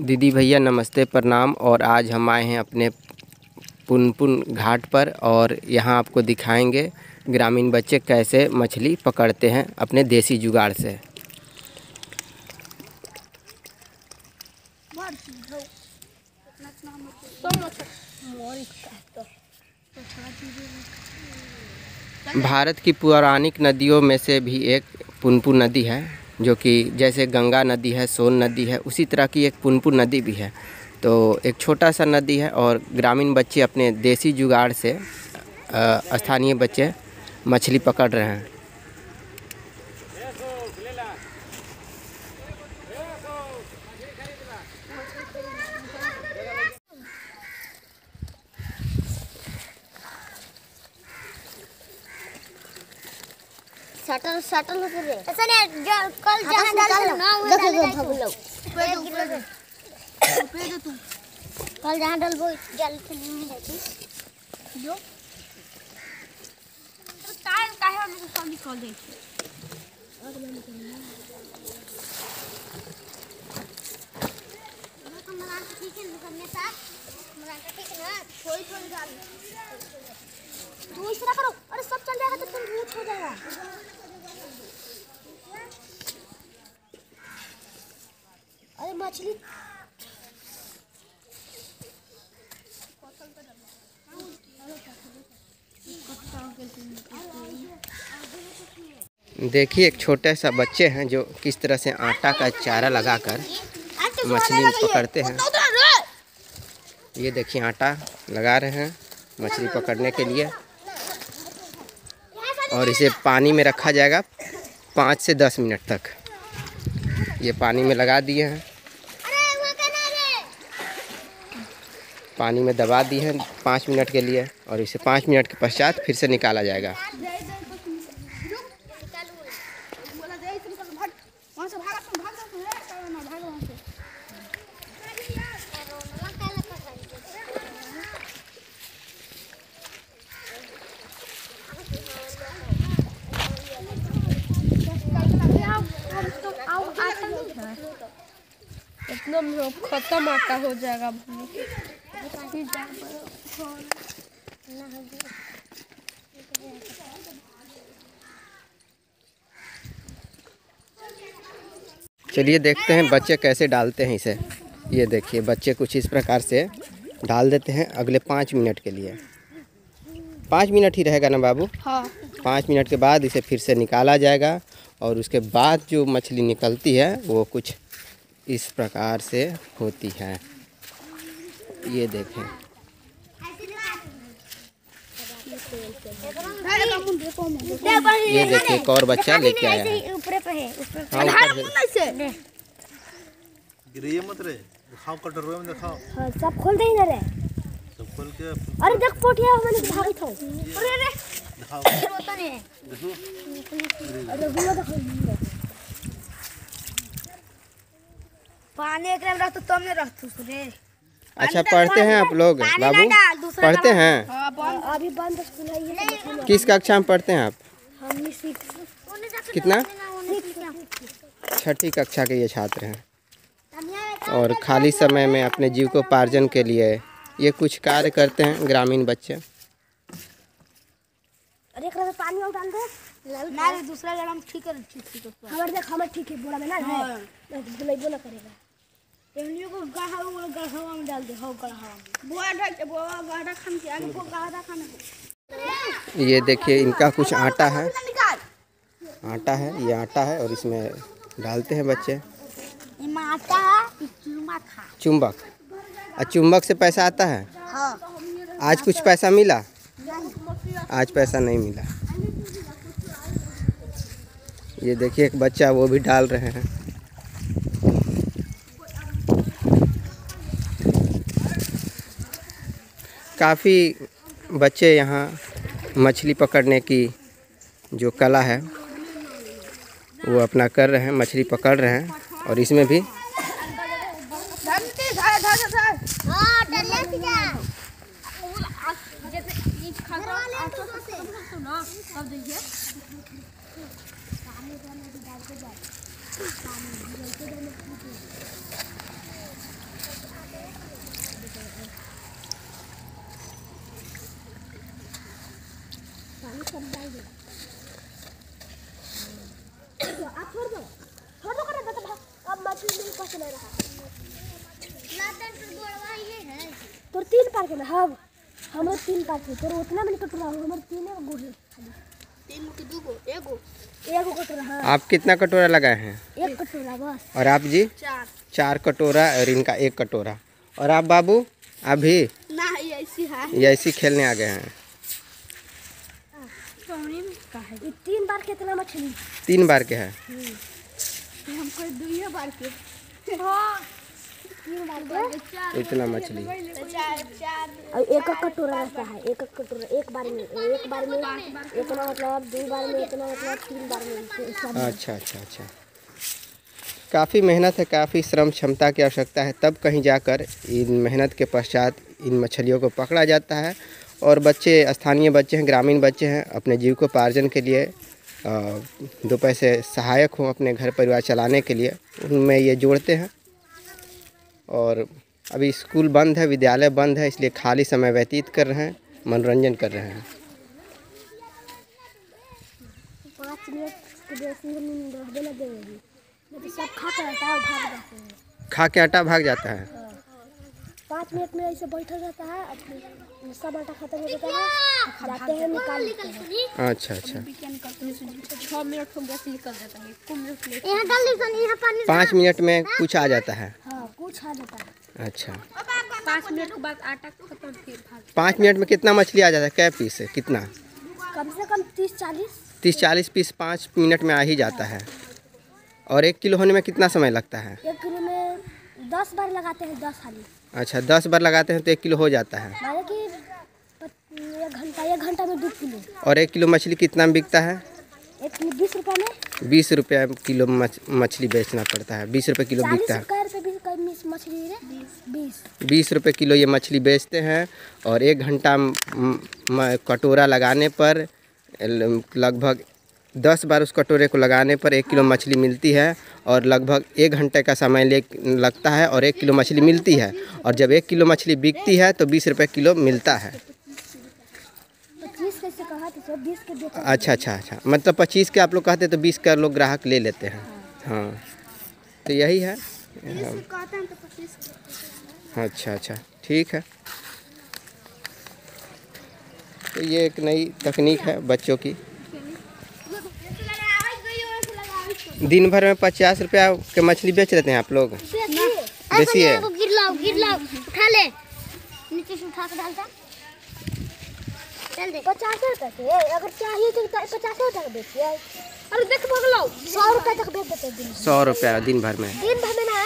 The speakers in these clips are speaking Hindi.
दीदी भैया, नमस्ते, प्रणाम। और आज हम आए हैं अपने पुनपुन घाट पर और यहाँ आपको दिखाएँगे ग्रामीण बच्चे कैसे मछली पकड़ते हैं अपने देसी जुगाड़ से। भारत की पौराणिक नदियों में से भी एक पुनपुन नदी है। जो कि जैसे गंगा नदी है, सोन नदी है, उसी तरह की एक पुनपुन नदी भी है। तो एक छोटा सा नदी है और ग्रामीण बच्चे अपने देसी जुगाड़ से स्थानीय बच्चे मछली पकड़ रहे हैं। शटल शटल होते रे ऐसा नहीं जो कल जहाँ डाल ना वो डाल भगलो पे दे तू कल जहाँ डाल वो जल से नहीं रहती। जो? तो टाइम काहे हम सब निकाल दे। ठीक है करने साथ मराठा ठीक है ना थोड़ी थोड़ी डाल तू करो। अरे सब चल जाएगा तो तुम झूठ हो जाएगा। मछली देखिए, एक छोटे सा बच्चे हैं जो किस तरह से आटा का चारा लगाकर मछली पकड़ते हैं। ये देखिए, आटा लगा रहे हैं मछली पकड़ने के लिए। और इसे पानी में रखा जाएगा पाँच से दस मिनट तक। ये पानी में लगा दिए हैं अरे वो कहना रे पानी में दबा दिए हैं पाँच मिनट के लिए और इसे पाँच मिनट के पश्चात फिर से निकाला जाएगा। खत्म आटा हो जाएगा। चलिए देखते हैं बच्चे कैसे डालते हैं इसे। ये देखिए बच्चे कुछ इस प्रकार से डाल देते हैं अगले पाँच मिनट के लिए। पाँच मिनट ही रहेगा ना बाबू? हाँ। पाँच मिनट के बाद इसे फिर से निकाला जाएगा और उसके बाद जो मछली निकलती है वो कुछ इस प्रकार से होती है। ये देखें। ये देखिए एक और बच्चा लेके आया है। ऊपर पे है ऊपर हाँ ऊपर है। गिरिए मत रे दिखाओ कटर में दिखाओ। हाँ, सब खोल दे ना रे सब खोल के अरे देख पोटिया मैंने भागी था। अरे अरे। दिखाओ। होता नहीं है देखो अरे वो देखो पानी एक रह तो तुमने रहतु रे अच्छा पढ़ते हैं आप लोग? बाबू? पढ़ते हैं? अभी बंद स्कूल है किस कक्षा में पढ़ते हैं आप? कितना? छठी कक्षा के ये छात्र हैं। और खाली समय में अपने जीविकोपार्जन के लिए ये कुछ कार्य करते हैं ग्रामीण बच्चे। अरे पानी और डाल दे। ना दूसरा ठीक है ठीक ठीक हमारे देख हमारे ठीक है बोला में ना ना करेगा। ये देखिए, इनका कुछ आटा है। आटा है, ये आटा है और इसमें डालते हैं बच्चे। ये माटा चुमा खा चुंबक। और चुंबक से पैसा आता हाँ? आज कुछ पैसा मिला? आज पैसा नहीं मिला। ये देखिए, एक बच्चा वो भी डाल रहे हैं। काफ़ी बच्चे यहाँ मछली पकड़ने की जो कला है, वो अपना कर रहे हैं, मछली पकड़ रहे हैं और इसमें भी हाँ डले की जा ले रहा तोर तीन पार के ना हम हमर तीन पार के तोर उतना में कटोरा हो हमर तीन है गो है तीन के दो गो एगो एगो कटोरा हाँ। आप कितना कटोरा लगाए हैं? एक कटोरा बस। और आप जी? चार। चार कटोरा और इनका एक कटोरा। और आप बाबू अभी ना ये ऐसी है। ये ऐसी खेलने आ गए हैं। ये तीन बार कितना मछली। तीन बार के है। हमको दुइये बार के हाँ बार के। इतना मछली। एक एक कटोरा रहता है एक एक कटोरा एक बार में एक बार में इतना मतलब दो बार में इतना मतलब तीन बार में। अच्छा अच्छा अच्छा। काफ़ी मेहनत है काफ़ी श्रम क्षमता की आवश्यकता है। तब कहीं जाकर इन मेहनत के पश्चात इन मछलियों को पकड़ा जाता है और बच्चे स्थानीय बच्चे हैं ग्रामीण बच्चे हैं अपने जीविकोपार्जन के लिए अ, दो पैसे सहायक हों अपने घर परिवार चलाने के लिए। उनमें ये जोड़ते हैं। और अभी स्कूल बंद है विद्यालय बंद है इसलिए खाली समय व्यतीत कर रहे हैं मनोरंजन कर रहे हैं। खा के आटा भाग जाता है। पाँच मिनट में ऐसे बैठा रहता है सब आटा खत्म हो जाता है जाते हैं निकाल लेते हैं। अच्छा अच्छा। छः मिनट हो गया निकल जाता है। पाँच मिनट में कुछ आ जाता है। हाँ कुछ आ जाता है। अच्छा। पाँच मिनट के बाद आटा खत्म फिर पाँच मिनट में कितना मछली आ जाता है कै पीस है कितना? कम से कम तीस चालीस। तीस चालीस पीस पाँच मिनट में आ ही जाता है। और एक किलो होने में कितना समय लगता है? एक किलो दस बार लगाते हैं दस हाली। अच्छा दस बार लगाते हैं तो एक किलो हो जाता है। माने कि एक घंटा एक घंटा में दो किलो। और एक किलो मछली कितना में बिकता है? एक किलो बीस रुपये में। बीस रुपया किलो मछली बेचना पड़ता है। बीस रुपये किलो बिकता है। बीस रुपये किलो ये मछली बेचते हैं और एक घंटा कटोरा लगाने पर लगभग दस बार उस कटोरे को लगाने पर एक किलो मछली मिलती है और लगभग एक घंटे का समय ले लगता है और एक किलो मछली मिलती है। और जब एक किलो मछली बिकती है तो बीस रुपये किलो मिलता है। अच्छा अच्छा अच्छा। मतलब पच्चीस के आप लोग कहते तो बीस का लोग ग्राहक ले लेते हैं। हाँ। तो यही है। हैं। तो अच्छा अच्छा। ठीक है। तो ये एक नई तकनीक है बच्चों की। दिन भर में पचास रुपया के मछली बेच देते हैं आप लोग। है गिर लाओ गिर लाओ उठा ले। नीचे से उठा के डालता चल दे। पचास रुपए के अगर चाहिए तो पचास रुपए का बेचिए। अरे देख बगलो सौ रुपए तक बेच देते दिन सौ रुपया दिन भर में। दिन भर में ना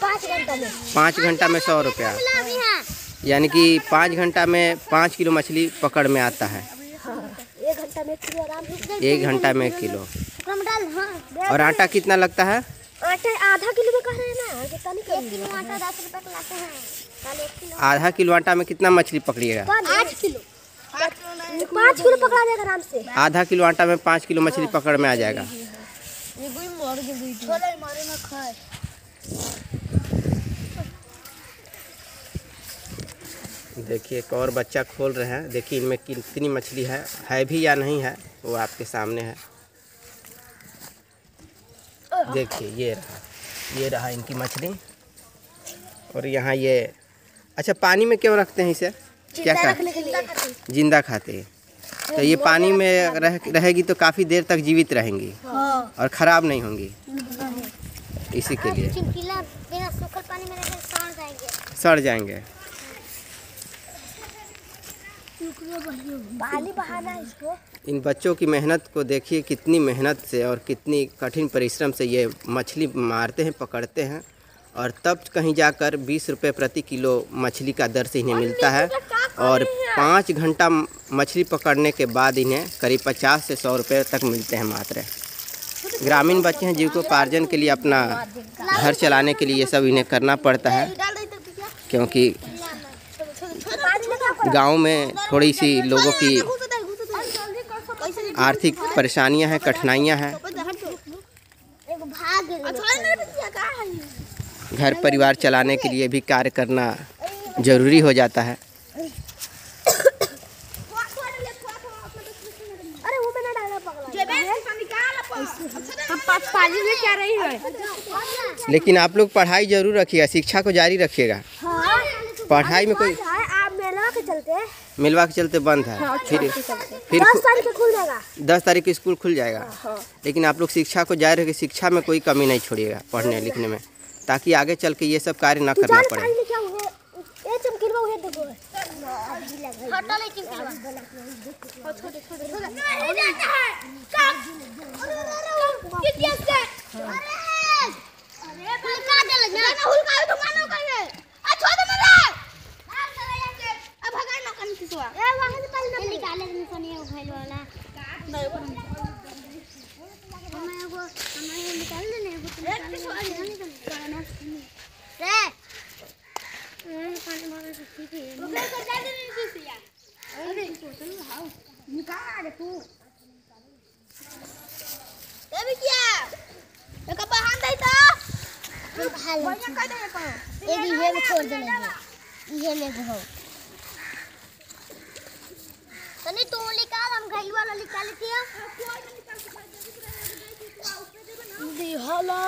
पाँच घंटा में। पाँच घंटा में सौ रुपया। हाँ। यानी कि पाँच घंटा में पाँच किलो मछली पकड़ में आता है। एक घंटा में एक किलो। हाँ और आटा कितना लगता है? आटा आधा किलो में कह रहे हैं ना एक किलो आटा दस रुपए का लाते हैं। किलो। आधा किलो आटा में कितना मछली पकड़िएगा? आठ किलो। पाँच किलो पकड़ा जाएगा आराम से। आधा किलो आटा में पाँच किलो मछली पकड़ में आ जाएगा। देखिए एक और बच्चा खोल रहे हैं। देखिए इनमें कितनी मछली है है भी या नहीं है वो आपके सामने है। देखिए ये रहा। ये रहा इनकी मछली। और यहाँ ये अच्छा पानी में क्यों रखते हैं इसे? क्या क्या रखने के लिए। ज़िंदा खाते हैं। तो ये पानी में रह रहेगी तो काफ़ी देर तक जीवित रहेंगी। हाँ। और ख़राब नहीं होंगी। इसी के लिए। सड़ जाएँगे। सड़ जाएँगे। पानी बहाना इसको। इन बच्चों की मेहनत को देखिए कितनी मेहनत से और कितनी कठिन परिश्रम से ये मछली मारते हैं पकड़ते हैं और तब कहीं जाकर बीस रुपये प्रति किलो मछली का दर से इन्हें मिलता है और पाँच घंटा मछली पकड़ने के बाद इन्हें करीब पचास से सौ रुपये तक मिलते हैं मात्र। ग्रामीण बच्चे हैं जीविकोपार्जन के लिए अपना घर चलाने के लिए ये सब इन्हें करना पड़ता है क्योंकि गाँव में थोड़ी सी लोगों की आर्थिक परेशानियाँ हैं, कठिनाइयाँ हैं। घर परिवार चलाने के लिए भी कार्य करना ज़रूरी हो जाता है। लेकिन आप लोग पढ़ाई ज़रूर रखिएगा, शिक्षा को जारी रखिएगा। पढ़ाई में कोई चलते मिलवा के चलते बंद है। फिर फिर दस तारीख को खुल जाएगा। दस तारीख को स्कूल खुल जाएगा। लेकिन आप लोग शिक्षा को जारी रखिए शिक्षा में कोई कमी नहीं छोड़िएगा पढ़ने लिखने में। ताकि आगे चल के ये सब कार्य ना करना पड़े। हटा ले चमकीलवा छोटे छोटे नहीं जाता है का कितिया से अरे अरे हुलका दे लगा ना हुलका तो मानो कहिए आ छोड़ दे मत अब भगाई ना कन किसवा ए वहाँ से पहले निकाले निकनिए उठाइल वाला हमें एगो हमें एगो निकाल देने एगो तो निकाल किसवा निकाल रे ए पानी मारे से ठीक है ओकरे को जा दे नहीं किस हम घाई वाला निकाल के दी हला